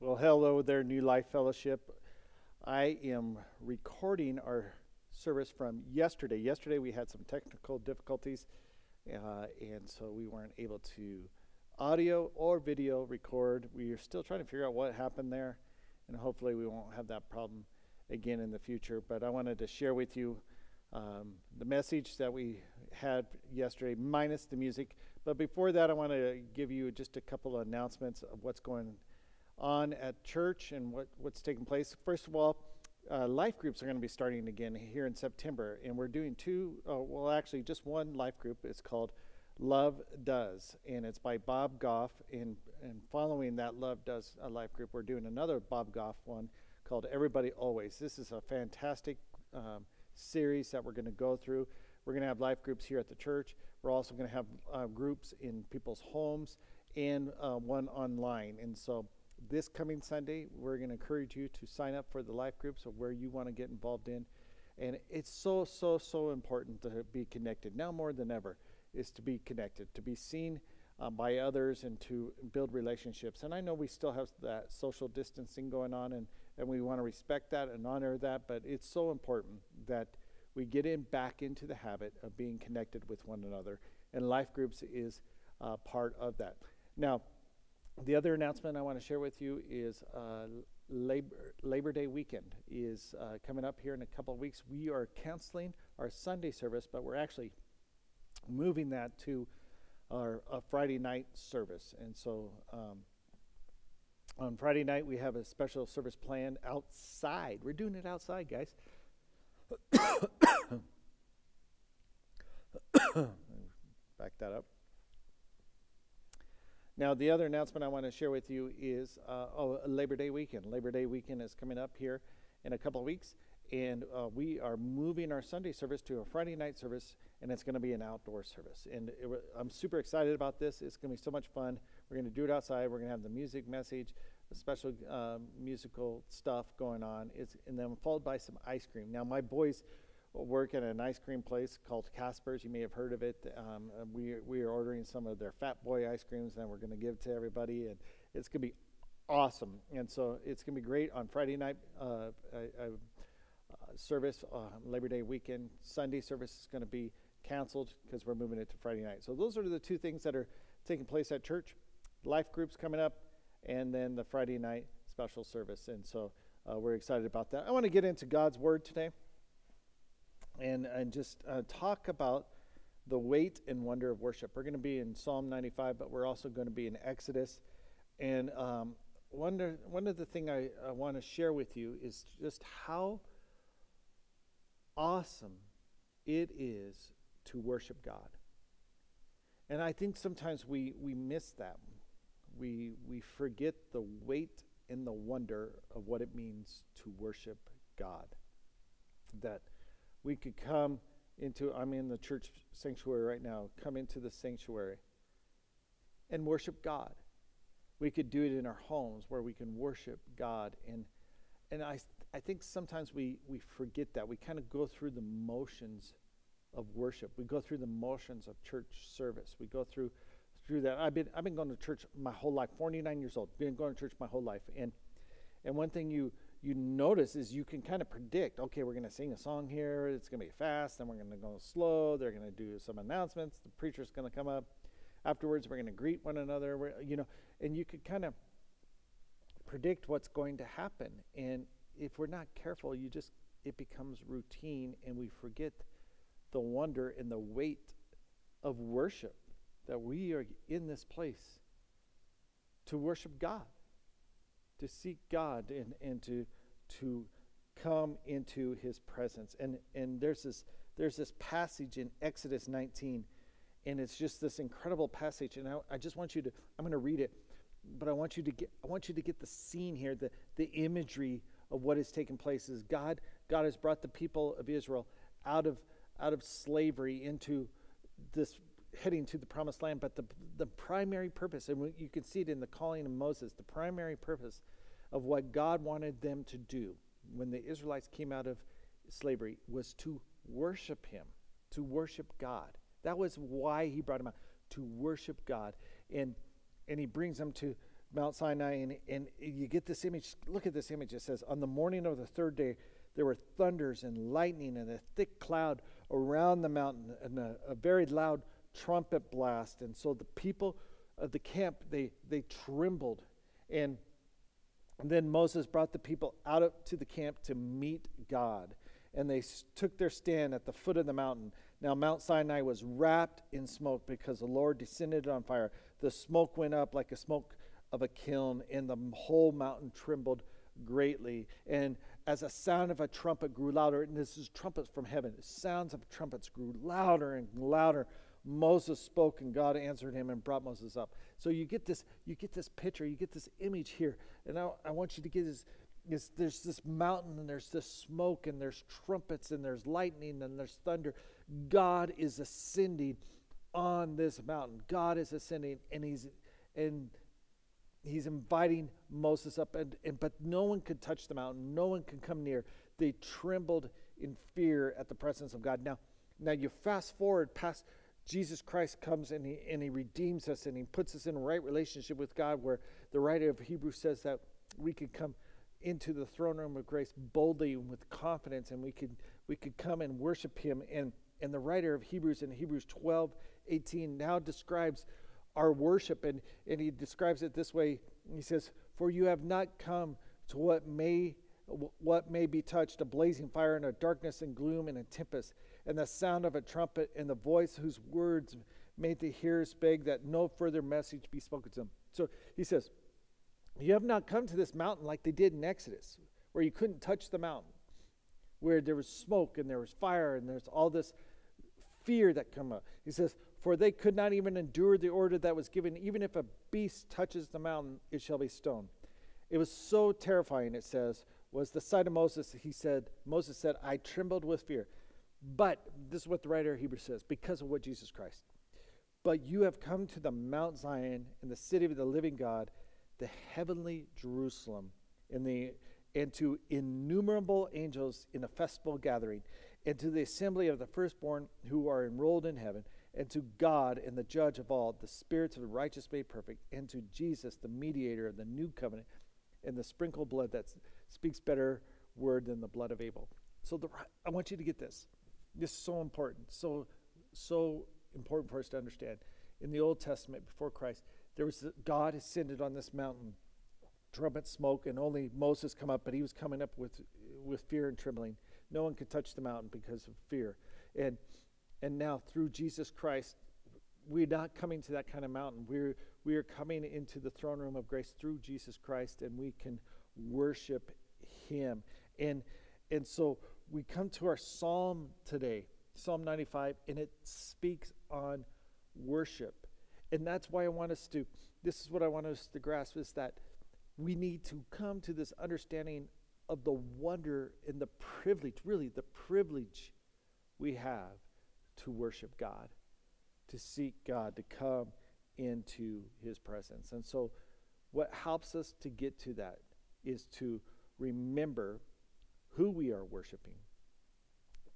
Well, hello there, New Life Fellowship. I am recording our service from yesterday. Yesterday we had some technical difficulties, uh, and so we weren't able to audio or video record. We are still trying to figure out what happened there, and hopefully we won't have that problem again in the future. But I wanted to share with you um, the message that we had yesterday, minus the music. But before that, I want to give you just a couple of announcements of what's going on at church and what, what's taking place. First of all, uh, life groups are going to be starting again here in September, and we're doing two, uh, well, actually, just one life group. It's called Love Does, and it's by Bob Goff. And, and following that Love Does uh, life group, we're doing another Bob Goff one called Everybody Always. This is a fantastic um, series that we're going to go through. We're going to have life groups here at the church. We're also going to have uh, groups in people's homes and uh, one online. And so this coming Sunday, we're going to encourage you to sign up for the life groups of where you want to get involved in. And it's so, so, so important to be connected now more than ever is to be connected, to be seen um, by others and to build relationships. And I know we still have that social distancing going on and, and we want to respect that and honor that, but it's so important that we get in back into the habit of being connected with one another. And life groups is uh, part of that. Now, the other announcement I want to share with you is uh, Labor, Labor Day weekend is uh, coming up here in a couple of weeks. We are canceling our Sunday service, but we're actually moving that to our Friday night service. And so um, on Friday night, we have a special service planned outside. We're doing it outside, guys. Back that up. Now, the other announcement I want to share with you is uh, oh, Labor Day weekend. Labor Day weekend is coming up here in a couple of weeks, and uh, we are moving our Sunday service to a Friday night service, and it's going to be an outdoor service. And it, I'm super excited about this. It's going to be so much fun. We're going to do it outside. We're going to have the music message, the special um, musical stuff going on, it's, and then followed by some ice cream. Now, my boys work at an ice cream place called Casper's. You may have heard of it. Um, we, we are ordering some of their Fat Boy ice creams, and we're going to give to everybody, and it's going to be awesome. And so it's going to be great on Friday night uh, uh, service, uh, Labor Day weekend. Sunday service is going to be canceled because we're moving it to Friday night. So those are the two things that are taking place at church. Life groups coming up, and then the Friday night special service. And so uh, we're excited about that. I want to get into God's Word today and, and just uh, talk about the weight and wonder of worship. We're going to be in Psalm 95, but we're also going to be in Exodus. And um, one, one of the things I, I want to share with you is just how awesome it is to worship God. And I think sometimes we, we miss that. We, we forget the weight and the wonder of what it means to worship God. That we could come into, I'm in the church sanctuary right now, come into the sanctuary and worship God. We could do it in our homes where we can worship God. And, and I, I think sometimes we, we forget that. We kind of go through the motions of worship. We go through the motions of church service. We go through through that. I've been I've been going to church my whole life. 49 years old. Been going to church my whole life. And and one thing you you notice is you can kind of predict okay we're going to sing a song here it's going to be fast then we're going to go slow they're going to do some announcements the preacher's going to come up afterwards we're going to greet one another we're, you know and you could kind of predict what's going to happen. And if we're not careful you just it becomes routine and we forget the wonder and the weight of worship that we are in this place to worship God to seek God and, and to, to come into his presence. And, and there's, this, there's this passage in Exodus 19, and it's just this incredible passage. And I, I just want you to, I'm going to read it, but I want you to get, I want you to get the scene here, the, the imagery of what has taken place is God, God has brought the people of Israel out of, out of slavery into this heading to the promised land, but the, the primary purpose, and you can see it in the calling of Moses, the primary purpose of what God wanted them to do when the Israelites came out of slavery was to worship Him, to worship God. That was why He brought them out, to worship God. And, and He brings them to Mount Sinai, and, and you get this image. Look at this image. It says, On the morning of the third day, there were thunders and lightning and a thick cloud around the mountain and a, a very loud trumpet blast. And so the people of the camp, they, they trembled. And, and then Moses brought the people out to the camp to meet God. And they took their stand at the foot of the mountain. Now, Mount Sinai was wrapped in smoke because the Lord descended on fire. The smoke went up like a smoke of a kiln, and the whole mountain trembled greatly. And as a sound of a trumpet grew louder, and this is trumpets from heaven, sounds of trumpets grew louder and louder. Moses spoke, and God answered him and brought Moses up. So you get this, you get this picture, you get this image here, and I, I want you to get this. Is there's this mountain and there's this smoke and there's trumpets and there's lightning and there's thunder. God is ascending on this mountain. God is ascending and he's and he's inviting Moses up, and, and but no one could touch the mountain. No one can come near. They trembled in fear at the presence of God. Now, now you fast forward past Jesus Christ comes and he and he redeems us and he puts us in a right relationship with God, where the writer of Hebrews says that we could come into the throne room of grace boldly and with confidence, and we could we could come and worship Him. And and the writer of Hebrews in Hebrews 12, 18 now describes our worship. And, and he describes it this way He says, For you have not come to what may what may be touched a blazing fire and a darkness and gloom and a tempest and the sound of a trumpet and the voice whose words made the hearers beg that no further message be spoken to them so he says you have not come to this mountain like they did in exodus where you couldn't touch the mountain where there was smoke and there was fire and there's all this fear that come up he says for they could not even endure the order that was given. Even if a beast touches the mountain, it shall be stoned. It was so terrifying, it says, was the sight of Moses. He said, Moses said, I trembled with fear. But this is what the writer of Hebrews says, because of what Jesus Christ. But you have come to the Mount Zion and the city of the living God, the heavenly Jerusalem, in the and to innumerable angels in a festival gathering, and to the assembly of the firstborn who are enrolled in heaven and to God and the judge of all, the spirits of the righteous made perfect, and to Jesus, the mediator of the new covenant, and the sprinkled blood that speaks better word than the blood of Abel. So the, I want you to get this. This is so important, so so important for us to understand. In the Old Testament, before Christ, there was God ascended on this mountain, trumpet smoke, and only Moses come up, but he was coming up with with fear and trembling. No one could touch the mountain because of fear. And and now through Jesus Christ, we're not coming to that kind of mountain. We're, we are coming into the throne room of grace through Jesus Christ, and we can worship Him. And, and so we come to our psalm today, Psalm 95, and it speaks on worship. And that's why I want us to, this is what I want us to grasp is that we need to come to this understanding of the wonder and the privilege, really, the privilege we have to worship God, to seek God, to come into his presence. And so, what helps us to get to that is to remember who we are worshiping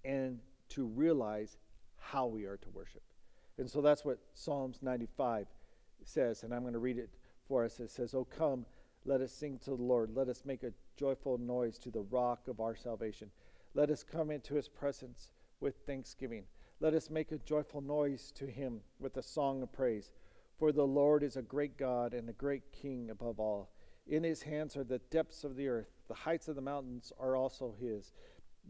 and to realize how we are to worship. And so that's what Psalms 95 says, and I'm going to read it for us. It says, Oh, come, let us sing to the Lord. Let us make a joyful noise to the rock of our salvation. Let us come into his presence with thanksgiving. Let us make a joyful noise to him with a song of praise. For the Lord is a great God and a great King above all. In his hands are the depths of the earth, the heights of the mountains are also his.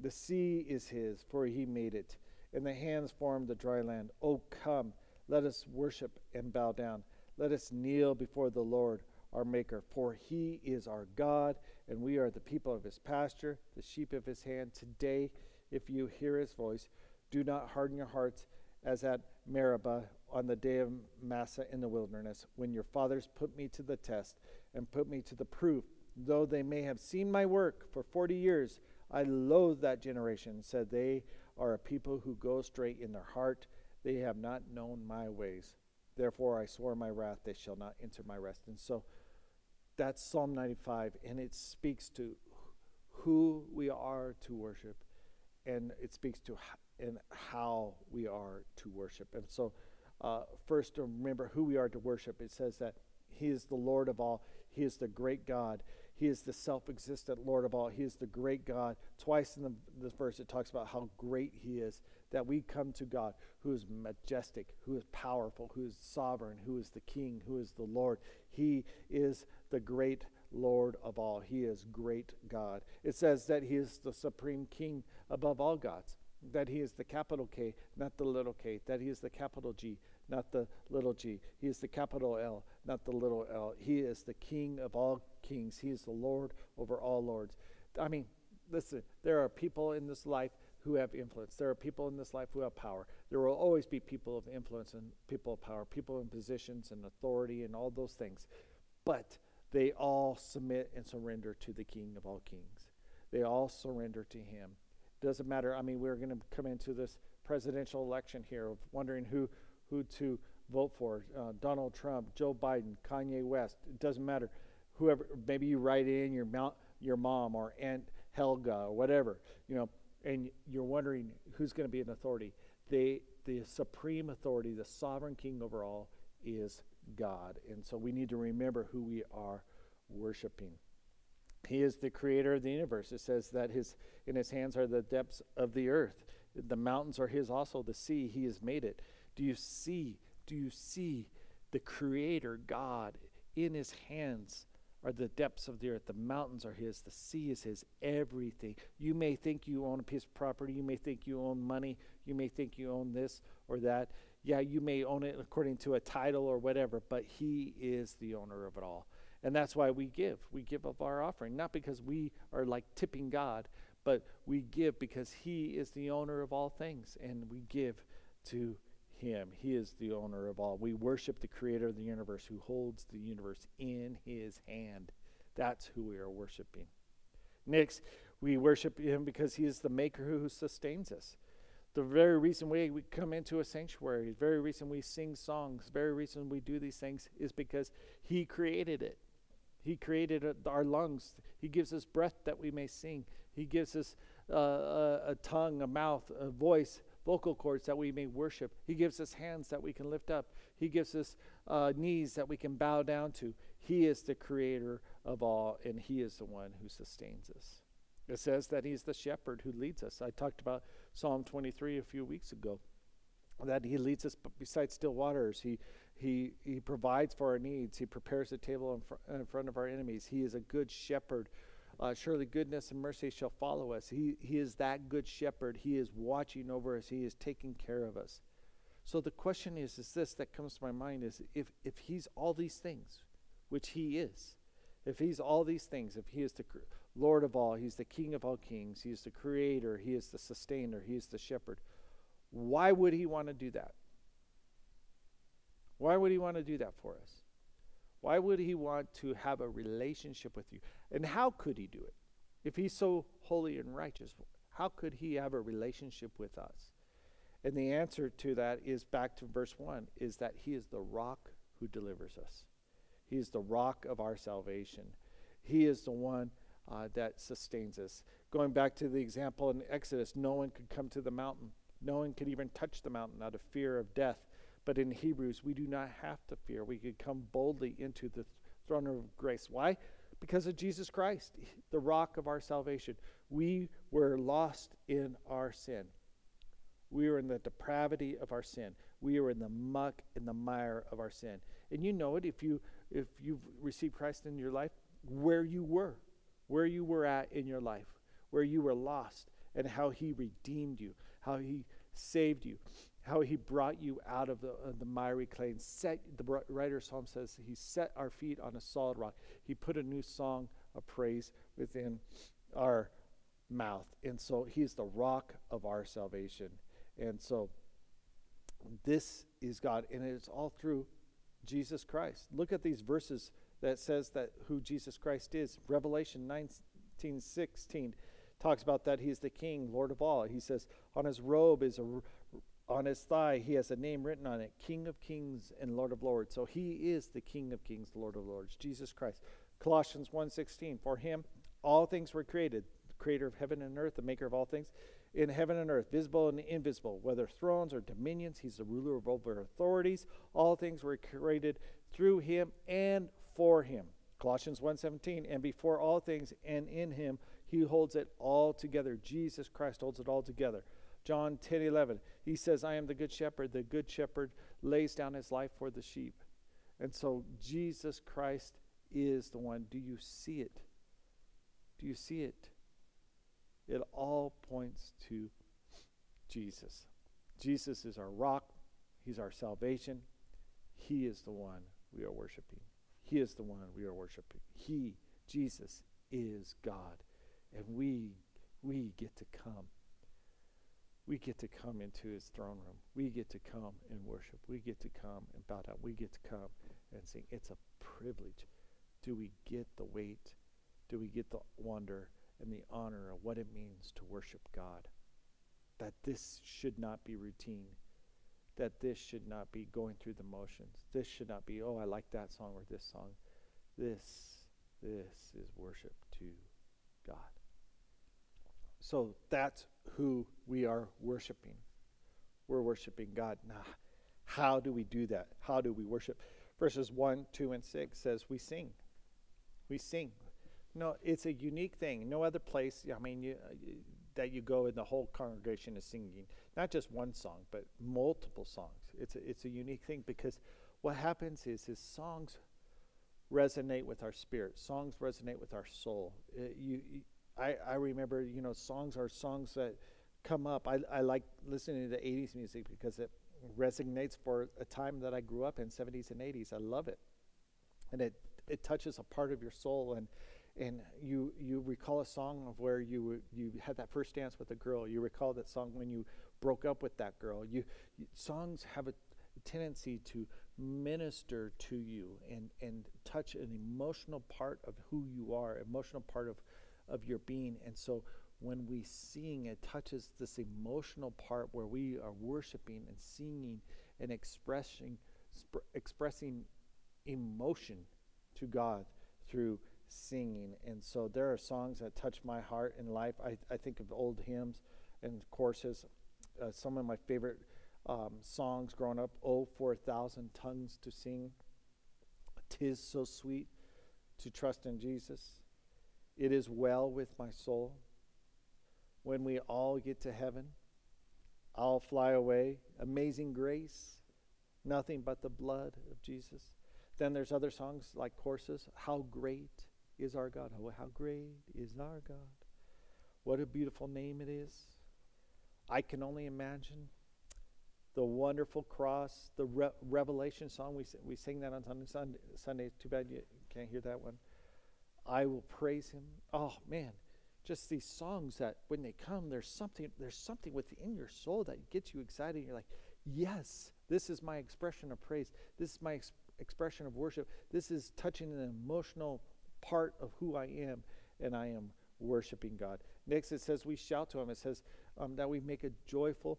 The sea is his, for he made it, and the hands formed the dry land. Oh, come, let us worship and bow down. Let us kneel before the Lord our Maker, for he is our God, and we are the people of his pasture, the sheep of his hand. Today, if you hear his voice, do not harden your hearts as at Meribah on the day of Massah in the wilderness, when your fathers put me to the test and put me to the proof. Though they may have seen my work for forty years, I loathe that generation, said they are a people who go straight in their heart. They have not known my ways. Therefore I swore my wrath, they shall not enter my rest. And so that's Psalm 95, and it speaks to who we are to worship, and it speaks to and how we are to worship. And so, uh, first, remember who we are to worship. It says that He is the Lord of all. He is the great God. He is the self existent Lord of all. He is the great God. Twice in the, this verse, it talks about how great He is. That we come to God who is majestic, who is powerful, who is sovereign, who is the King, who is the Lord. He is the great Lord of all. He is great God. It says that He is the supreme King above all gods, that He is the capital K, not the little k, that He is the capital G, not the little g. He is the capital L, not the little l. He is the King of all kings. He is the Lord over all lords. I mean, listen, there are people in this life who have influence. There are people in this life who have power. There will always be people of influence and people of power, people in positions and authority and all those things. But they all submit and surrender to the King of all kings. They all surrender to him. Doesn't matter. I mean, we're going to come into this presidential election here of wondering who who to vote for. Uh, Donald Trump, Joe Biden, Kanye West. It doesn't matter. Whoever. Maybe you write in your mount, your mom or Aunt Helga or whatever. You know, and you're wondering who's going to be an authority. They, the supreme authority, the sovereign king over all, is God. And so we need to remember who we are worshiping. He is the creator of the universe. It says that his in his hands are the depths of the earth. The mountains are his also, the sea, he has made it. Do you see? Do you see the creator God in his hands are the depths of the earth. The mountains are his. The sea is his. Everything. You may think you own a piece of property. You may think you own money. You may think you own this or that. Yeah, you may own it according to a title or whatever, but he is the owner of it all. And that's why we give. We give of our offering, not because we are like tipping God, but we give because he is the owner of all things, and we give to him. He is the owner of all. We worship the creator of the universe who holds the universe in his hand. That's who we are worshiping. Next, we worship him because he is the maker who sustains us. The very reason we, we come into a sanctuary, the very reason we sing songs, the very reason we do these things is because he created it. He created our lungs. He gives us breath that we may sing. He gives us uh, a, a tongue, a mouth, a voice vocal cords that we may worship. He gives us hands that we can lift up. He gives us uh, knees that we can bow down to. He is the creator of all, and He is the one who sustains us. It says that He's the shepherd who leads us. I talked about Psalm 23 a few weeks ago. That he leads us beside still waters. He, he, he provides for our needs. He prepares a table in, fr- in front of our enemies. He is a good shepherd uh, surely goodness and mercy shall follow us. He, he is that good shepherd. He is watching over us. He is taking care of us. So the question is, is this that comes to my mind is if, if he's all these things, which he is, if he's all these things, if he is the Lord of all, he's the King of all kings, he is the creator, he is the sustainer, he is the shepherd, why would he want to do that? Why would he want to do that for us? Why would he want to have a relationship with you? And how could he do it? If he's so holy and righteous, how could he have a relationship with us? And the answer to that is back to verse 1 is that he is the rock who delivers us. He is the rock of our salvation. He is the one uh, that sustains us. Going back to the example in Exodus, no one could come to the mountain. No one could even touch the mountain out of fear of death. But in Hebrews, we do not have to fear. We could come boldly into the throne of grace. Why? Because of Jesus Christ, the rock of our salvation. We were lost in our sin. We were in the depravity of our sin. We were in the muck and the mire of our sin. And you know it if you if you've received Christ in your life, where you were, where you were at in your life, where you were lost, and how he redeemed you, how he saved you how he brought you out of the, uh, the miry clay and set the writer psalm says he set our feet on a solid rock. He put a new song of praise within our mouth. And so he's the rock of our salvation. And so this is god. And it's all through jesus christ. Look at these verses that says that who jesus christ is. Revelation 19 16 talks about that. He's the king lord of all. He says on his robe is a on his thigh he has a name written on it king of kings and lord of lords so he is the king of kings the lord of lords jesus christ colossians 1.16 for him all things were created the creator of heaven and earth the maker of all things in heaven and earth visible and invisible whether thrones or dominions he's the ruler of over authorities all things were created through him and for him. Colossians 1:17 and before all things and in him he holds it all together. Jesus Christ holds it all together. John 10:11 he says I am the good shepherd. The good shepherd lays down his life for the sheep. And so Jesus Christ is the one. Do you see it? Do you see it? It all points to Jesus. Jesus is our rock, He's our salvation. He is the one we are worshiping. He is the one we are worshiping. He, Jesus, is God. And we, we get to come. We get to come into his throne room. We get to come and worship. We get to come and bow down. We get to come and sing. It's a privilege. Do we get the weight? Do we get the wonder and the honor of what it means to worship God? That this should not be routine that this should not be going through the motions. This should not be, oh, I like that song or this song. This, this is worship to God. So that's who we are worshiping. We're worshiping God. Now, how do we do that? How do we worship? Verses 1, 2, and 6 says we sing. We sing. No, it's a unique thing. No other place, I mean, you, that you go and the whole congregation is singing not just one song but multiple songs it's a, it's a unique thing because what happens is his songs resonate with our spirit songs resonate with our soul uh, you I, I remember you know songs are songs that come up I, I like listening to the 80s music because it resonates for a time that I grew up in 70s and 80s I love it and it it touches a part of your soul and and you you recall a song of where you you had that first dance with a girl. You recall that song when you broke up with that girl. You, you songs have a tendency to minister to you and and touch an emotional part of who you are, emotional part of of your being. And so when we sing, it touches this emotional part where we are worshiping and singing and expressing sp- expressing emotion to God through singing. And so there are songs that touch my heart in life. I, I think of old hymns and courses. Uh, some of my favorite um, songs growing up Oh, for a thousand tongues to sing. Tis so sweet to trust in Jesus. It is well with my soul. When we all get to heaven, I'll fly away. Amazing grace, nothing but the blood of Jesus. Then there's other songs like courses. How great is our God. Oh, how great is our God. What a beautiful name it is. I can only imagine the wonderful cross, the Re- Revelation song. We, we sing that on Sunday, Sunday, Sunday. Too bad you can't hear that one. I will praise him. Oh, man. Just these songs that when they come, there's something, there's something within your soul that gets you excited. You're like, yes, this is my expression of praise. This is my ex- expression of worship. This is touching an emotional part of who I am, and I am worshiping God. Next, it says we shout to Him. It says um, that we make a joyful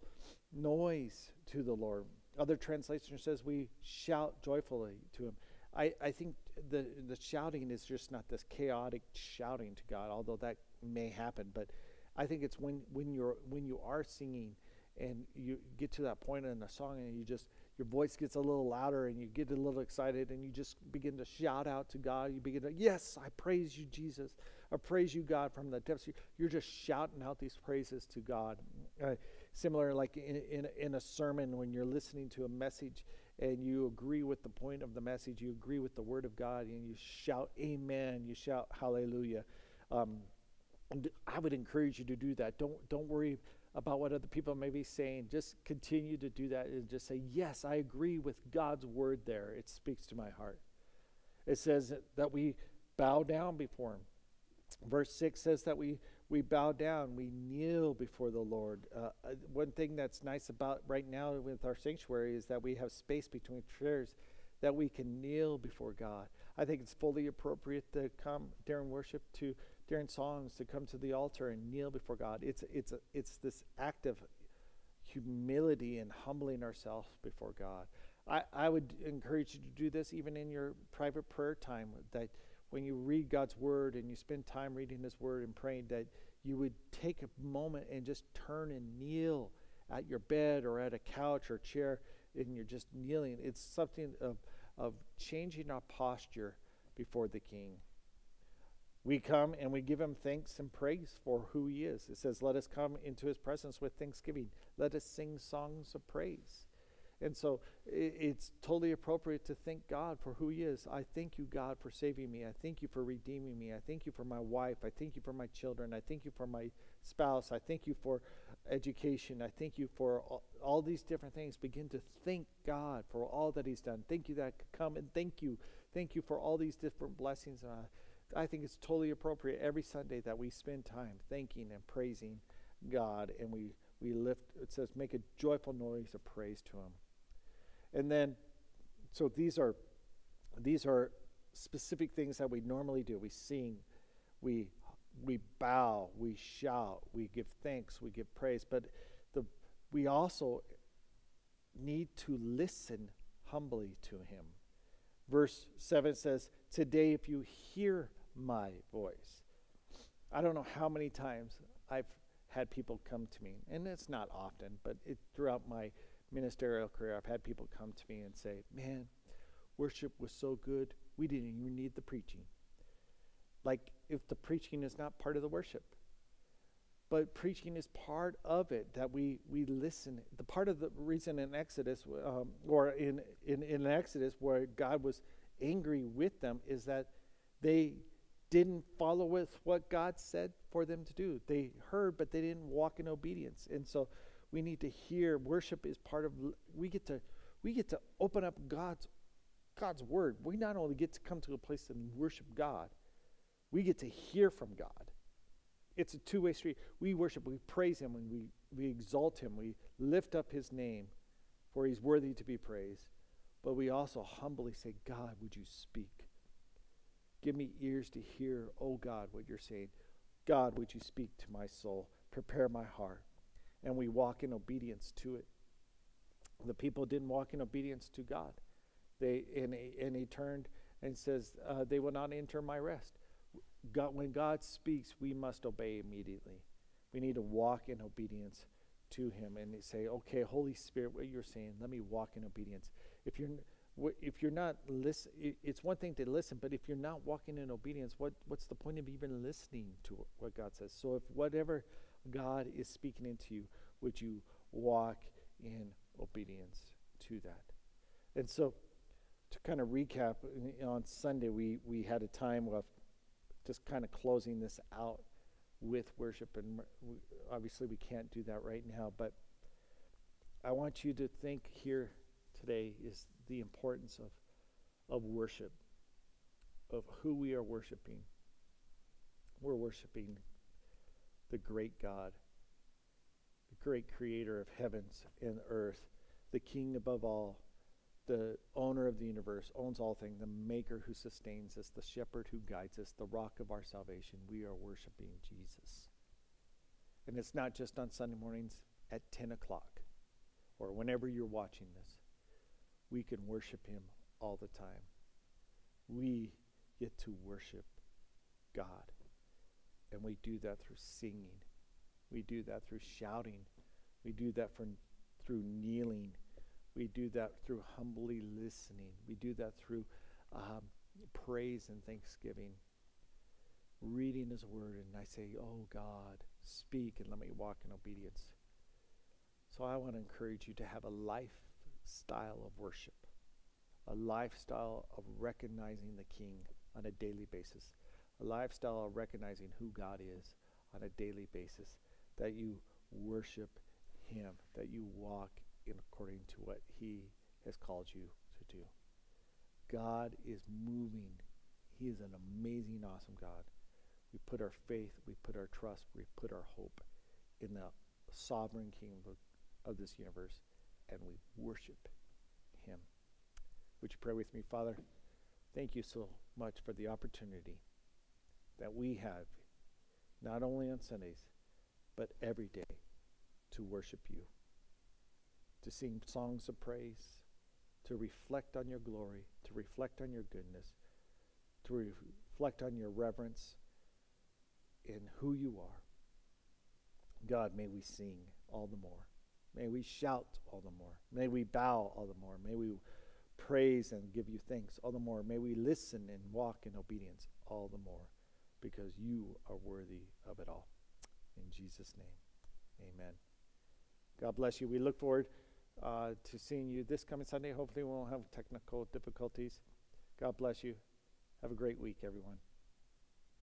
noise to the Lord. Other translation says we shout joyfully to Him. I, I think the the shouting is just not this chaotic shouting to God, although that may happen. But I think it's when when you're when you are singing and you get to that point in the song and you just your voice gets a little louder and you get a little excited and you just begin to shout out to God. You begin to, yes, I praise you, Jesus. I praise you, God, from the depths. You're just shouting out these praises to God. Uh, similar, like in, in, in a sermon, when you're listening to a message and you agree with the point of the message, you agree with the word of God, and you shout, Amen, you shout, Hallelujah. Um, I would encourage you to do that. Don't don't worry about what other people may be saying. Just continue to do that and just say, Yes, I agree with God's word there. It speaks to my heart. It says that we bow down before Him. Verse 6 says that we, we bow down, we kneel before the Lord. Uh, uh, one thing that's nice about right now with our sanctuary is that we have space between chairs that we can kneel before God. I think it's fully appropriate to come during worship to during songs to come to the altar and kneel before God. It's it's a, it's this act of humility and humbling ourselves before God. I, I would encourage you to do this even in your private prayer time that when you read God's word and you spend time reading his word and praying that you would take a moment and just turn and kneel at your bed or at a couch or chair and you're just kneeling. It's something of of changing our posture before the King. We come and we give him thanks and praise for who he is. It says, Let us come into his presence with thanksgiving. Let us sing songs of praise. And so it's totally appropriate to thank God for who He is. I thank you, God, for saving me. I thank you for redeeming me. I thank you for my wife. I thank you for my children. I thank you for my spouse. I thank you for education. I thank you for all, all these different things. Begin to thank God for all that He's done. Thank you that come and thank you. Thank you for all these different blessings. Uh, I think it's totally appropriate every Sunday that we spend time thanking and praising God and we, we lift, it says, make a joyful noise of praise to Him. And then, so these are these are specific things that we normally do. We sing, we we bow, we shout, we give thanks, we give praise. But the we also need to listen humbly to Him. Verse seven says, "Today, if you hear my voice." I don't know how many times I've had people come to me, and it's not often, but it, throughout my ministerial career, I've had people come to me and say, Man, worship was so good, we didn't even need the preaching. Like, if the preaching is not part of the worship. But preaching is part of it, that we, we listen. The part of the reason in Exodus, um, or in, in, in Exodus, where God was angry with them, is that they didn't follow with what God said for them to do. They heard, but they didn't walk in obedience. And so we need to hear. Worship is part of we get to we get to open up god's god's word. We not only get to come to a place and worship god we get to hear from god. It's a two-way street. We worship we praise him and we we exalt him. We lift up his name for he's worthy to be praised. But we also humbly say god would you speak? Give me ears to hear oh god what you're saying. God would you speak to my soul? Prepare my heart and we walk in obedience to it. The people didn't walk in obedience to God. They and he, and he turned and says, uh, "They will not enter my rest." God, when God speaks, we must obey immediately. We need to walk in obedience to Him and say, "Okay, Holy Spirit, what you're saying, let me walk in obedience." If you're if you're not listen, it's one thing to listen, but if you're not walking in obedience, what what's the point of even listening to what God says? So if whatever God is speaking into you, would you walk in obedience to that? And so, to kind of recap, on Sunday we, we had a time of just kind of closing this out with worship, and we, obviously we can't do that right now, but I want you to think here today is the importance of, of worship, of who we are worshiping. We're worshiping the great God, the great creator of heavens and earth, the king above all, the owner of the universe, owns all things, the maker who sustains us, the shepherd who guides us, the rock of our salvation. We are worshiping Jesus. And it's not just on Sunday mornings at 10 o'clock or whenever you're watching this. We can worship him all the time. We get to worship God. And we do that through singing. We do that through shouting. We do that through kneeling. We do that through humbly listening. We do that through um, praise and thanksgiving. Reading His Word, and I say, Oh God, speak and let me walk in obedience. So I want to encourage you to have a lifestyle of worship, a lifestyle of recognizing the King on a daily basis a lifestyle of recognizing who God is on a daily basis, that you worship Him, that you walk in according to what He has called you to do. God is moving. He is an amazing, awesome God. We put our faith, we put our trust, we put our hope in the sovereign King of, of this universe, and we worship Him. Would you pray with me, Father? Thank you so much for the opportunity that we have, not only on Sundays, but every day, to worship you, to sing songs of praise, to reflect on your glory, to reflect on your goodness, to reflect on your reverence in who you are. God, may we sing all the more. May we shout all the more. May we bow all the more. May we praise and give you thanks all the more. May we listen and walk in obedience all the more because you are worthy of it all. In Jesus' name, amen. God bless you. We look forward uh, to seeing you this coming Sunday. Hopefully, we won't have technical difficulties. God bless you. Have a great week, everyone.